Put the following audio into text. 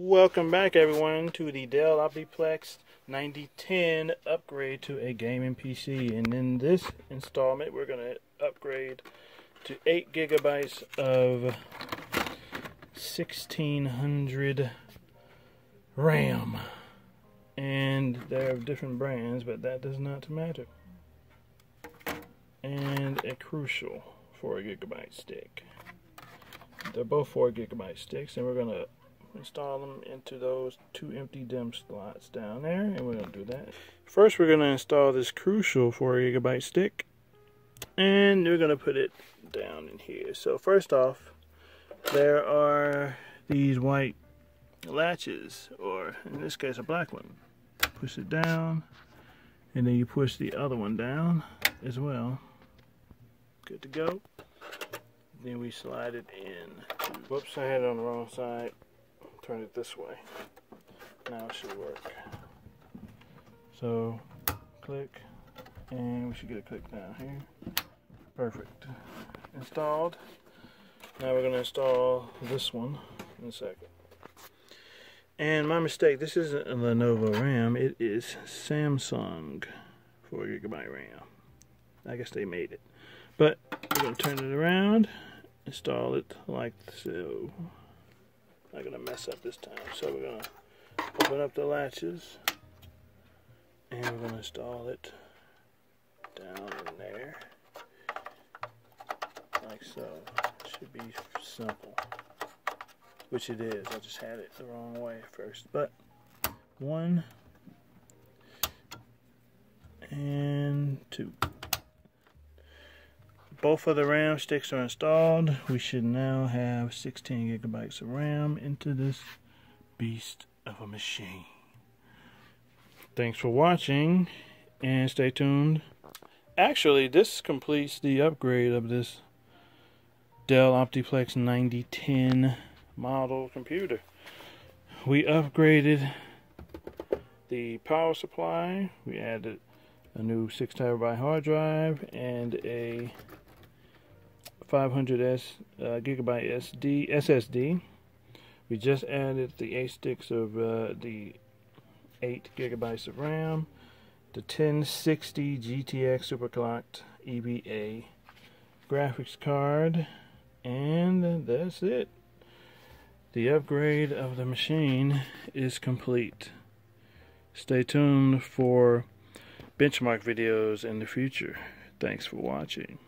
Welcome back everyone to the Dell Optiplex 9010 upgrade to a gaming PC and in this installment we're going to upgrade to 8 gigabytes of 1600 RAM. And they're of different brands but that does not matter. And a crucial 4 gigabyte stick. They're both 4 gigabyte sticks and we're going to install them into those two empty DIMM slots down there and we're going to do that. First we're going to install this crucial 4 gigabyte stick and we're going to put it down in here. So first off there are these white latches or in this case a black one. Push it down and then you push the other one down as well. Good to go. Then we slide it in. Whoops, I had it on the wrong side turn it this way. Now it should work. So click and we should get a click down here. Perfect. Installed. Now we're going to install this one in a second. And my mistake, this isn't a Lenovo RAM, it is Samsung 4 gigabyte RAM. I guess they made it. But we're going to turn it around, install it like so. Not gonna mess up this time. So we're gonna open up the latches and we're gonna install it down in there like so. Should be simple, which it is. I just had it the wrong way first, but one and two both of the RAM sticks are installed. We should now have 16 gigabytes of RAM into this beast of a machine. Thanks for watching and stay tuned. Actually, this completes the upgrade of this Dell Optiplex 9010 model computer. We upgraded the power supply. We added a new 6 terabyte hard drive and a 500 S uh, gigabyte SD SSD. We just added the 8 sticks of uh, the 8 gigabytes of RAM, the 1060 GTX superclocked EVGA graphics card, and that's it. The upgrade of the machine is complete. Stay tuned for benchmark videos in the future. Thanks for watching.